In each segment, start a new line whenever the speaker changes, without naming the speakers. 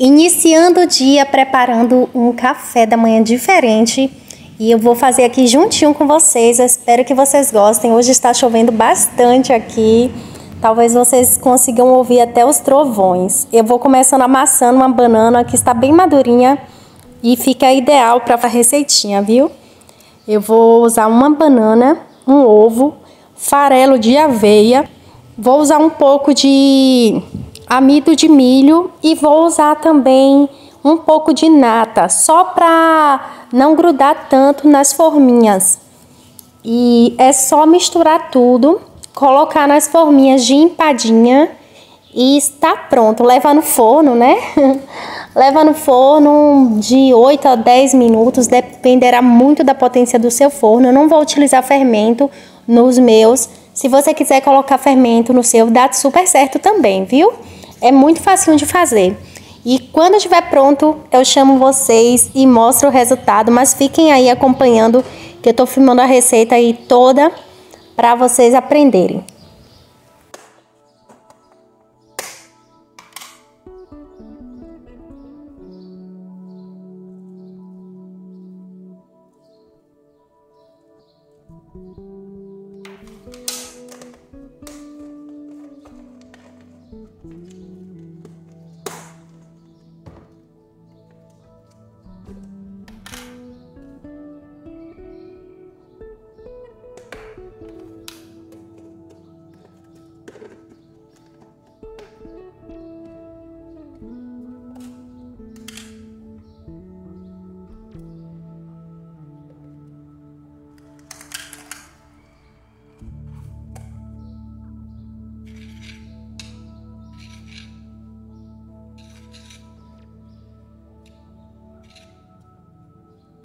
Iniciando o dia preparando um café da manhã diferente e eu vou fazer aqui juntinho com vocês. Eu espero que vocês gostem. Hoje está chovendo bastante aqui. Talvez vocês consigam ouvir até os trovões. Eu vou começando amassando uma banana que está bem madurinha e fica ideal para a receitinha, viu? Eu vou usar uma banana, um ovo, farelo de aveia, vou usar um pouco de amido de milho e vou usar também um pouco de nata, só para não grudar tanto nas forminhas. E é só misturar tudo, colocar nas forminhas de empadinha e está pronto. Leva no forno, né? Leva no forno de 8 a 10 minutos, dependerá muito da potência do seu forno. Eu não vou utilizar fermento nos meus. Se você quiser colocar fermento no seu, dá super certo também, viu? É muito facinho de fazer. E quando estiver pronto, eu chamo vocês e mostro o resultado, mas fiquem aí acompanhando que eu estou filmando a receita aí toda para vocês aprenderem.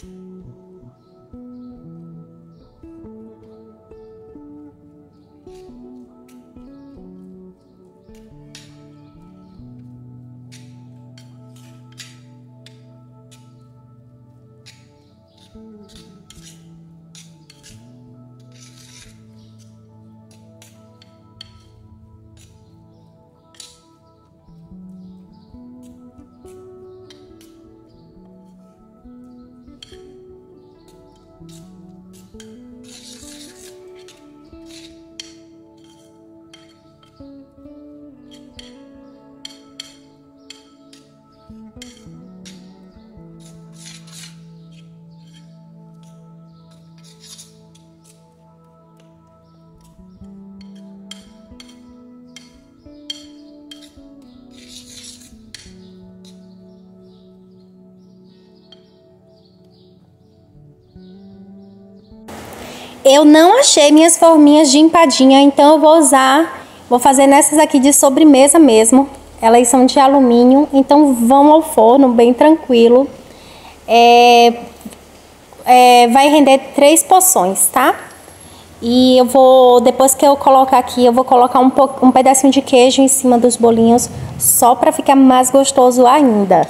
Thank mm -hmm. you. Eu não achei minhas forminhas de empadinha, então eu vou usar, vou fazer nessas aqui de sobremesa mesmo. Elas são de alumínio, então vão ao forno bem tranquilo. É, é, vai render três porções, tá? E eu vou, depois que eu colocar aqui, eu vou colocar um, um pedacinho de queijo em cima dos bolinhos, só para ficar mais gostoso ainda.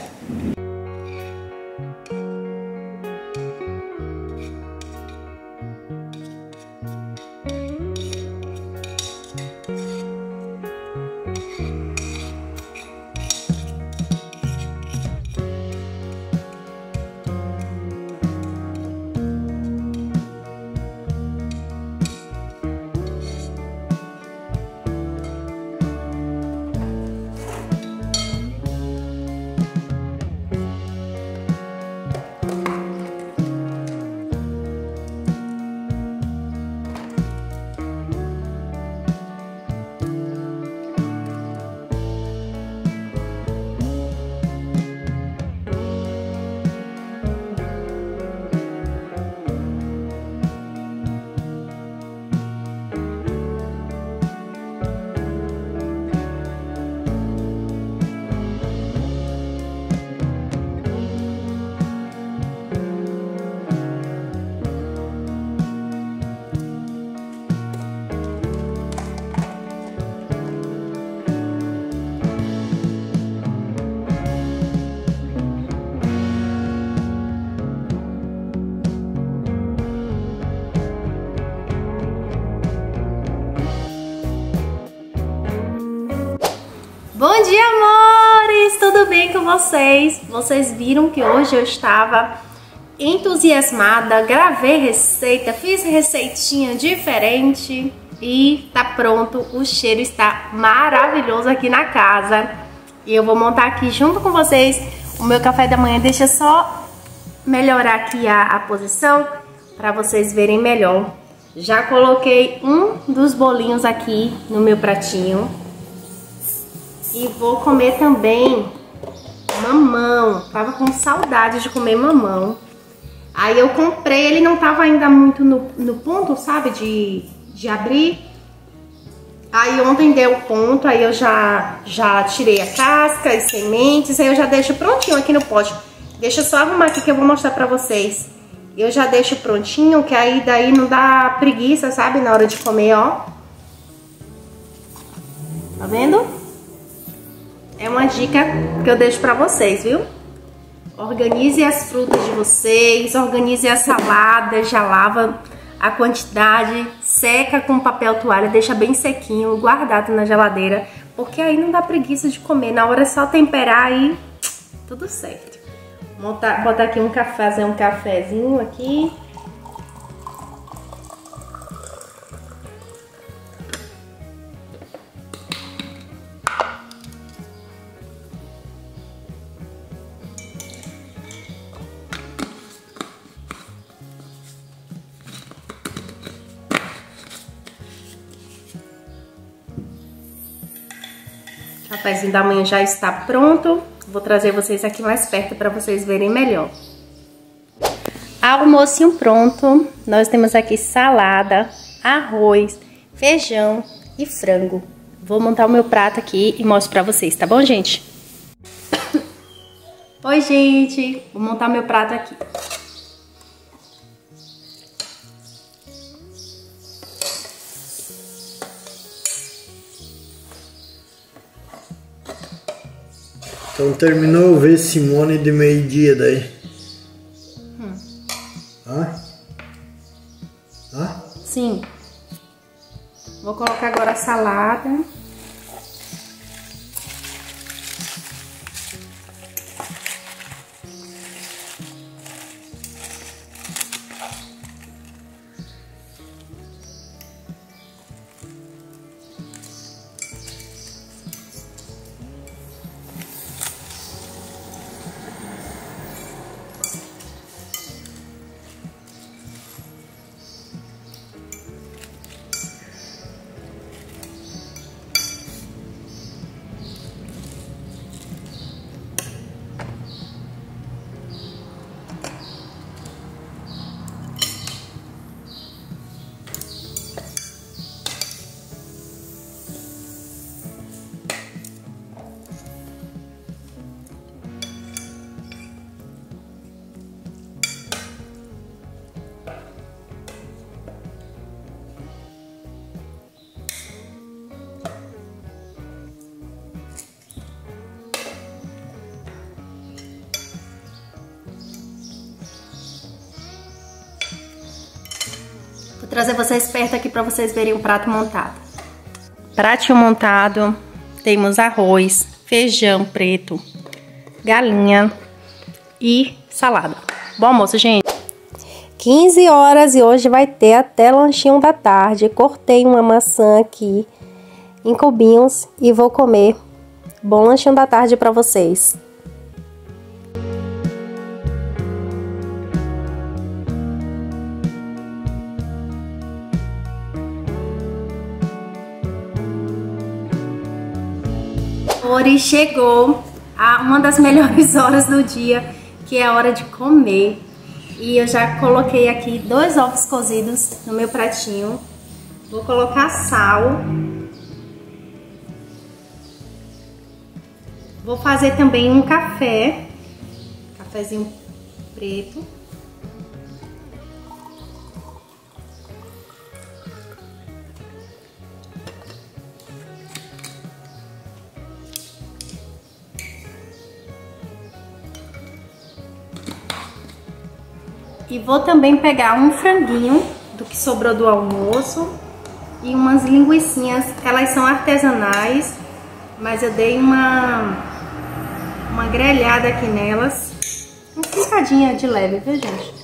Vocês. Vocês viram que hoje eu estava entusiasmada, gravei receita, fiz receitinha diferente e tá pronto. O cheiro está maravilhoso aqui na casa. E eu vou montar aqui junto com vocês o meu café da manhã. Deixa só melhorar aqui a, a posição para vocês verem melhor. Já coloquei um dos bolinhos aqui no meu pratinho. E vou comer também mamão. Tava com saudade de comer mamão. Aí eu comprei, ele não tava ainda muito no, no ponto, sabe, de, de abrir. Aí ontem deu ponto, aí eu já, já tirei a casca e sementes, aí eu já deixo prontinho aqui no pote. Deixa eu só arrumar aqui que eu vou mostrar pra vocês. Eu já deixo prontinho, que aí daí não dá preguiça, sabe, na hora de comer, ó. Tá vendo? É uma dica que eu deixo pra vocês, viu? Organize as frutas de vocês, organize a salada, já lava a quantidade, seca com papel toalha, deixa bem sequinho, guardado na geladeira, porque aí não dá preguiça de comer. Na hora é só temperar e tudo certo. Montar, botar aqui um café, fazer um cafezinho aqui. Cafezinho da manhã já está pronto. Vou trazer vocês aqui mais perto para vocês verem melhor. Almocinho pronto. Nós temos aqui salada, arroz, feijão e frango. Vou montar o meu prato aqui e mostro pra vocês, tá bom, gente? Oi, gente! Vou montar meu prato aqui.
Então terminou ver Simone de meio-dia daí.
Hum.
Hã? Hã?
Sim. Vou colocar agora a salada. Trazer vocês perto aqui para vocês verem o prato montado. Pratinho montado, temos arroz, feijão preto, galinha e salada. Bom almoço, gente! 15 horas e hoje vai ter até lanchinho da tarde. Cortei uma maçã aqui em cubinhos e vou comer. Bom lanchinho da tarde para vocês. Ori chegou a uma das melhores horas do dia, que é a hora de comer. E eu já coloquei aqui dois ovos cozidos no meu pratinho. Vou colocar sal. Vou fazer também um café, cafezinho preto. E vou também pegar um franguinho do que sobrou do almoço e umas linguiçinhas. Elas são artesanais, mas eu dei uma uma grelhada aqui nelas. Uma picadinha de leve, viu, gente?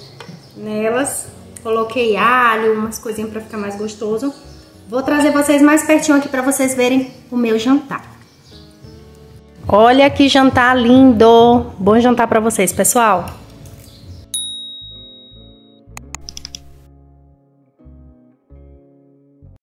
Nelas. Coloquei alho, umas coisinhas pra ficar mais gostoso. Vou trazer vocês mais pertinho aqui pra vocês verem o meu jantar. Olha que jantar lindo! Bom jantar pra vocês, pessoal!